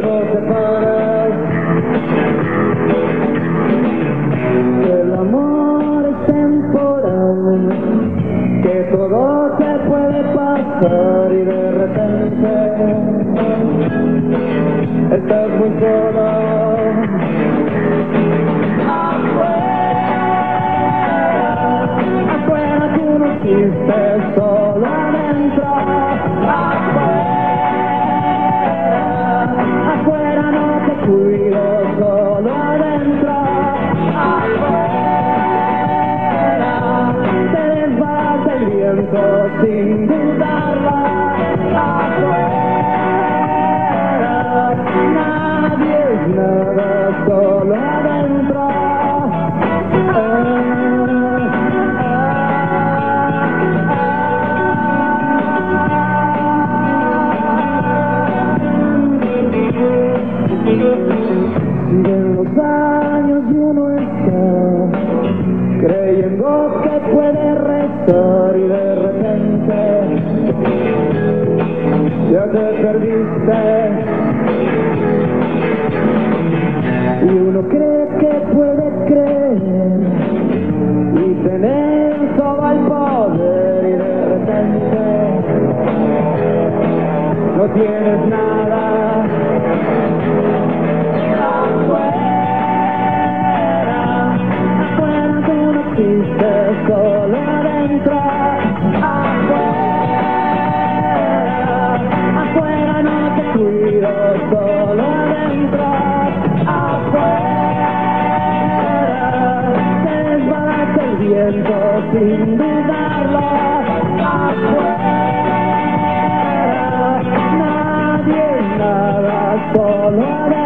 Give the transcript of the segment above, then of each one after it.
no te. El amor es temporal, que todo se puede pasar y de repente estás muy solo. Afuera, afuera tú no quistes solo adentro. Siguen los años uno está creyendo que puede rezar y de repente ya te perdiste. Y uno cree que puede creer y tener todo el poder y de repente no tienes nada. Afuera, afuera tú no viento sin dudarlo. Afuera, nadie nada, solo adentro.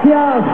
Afuera,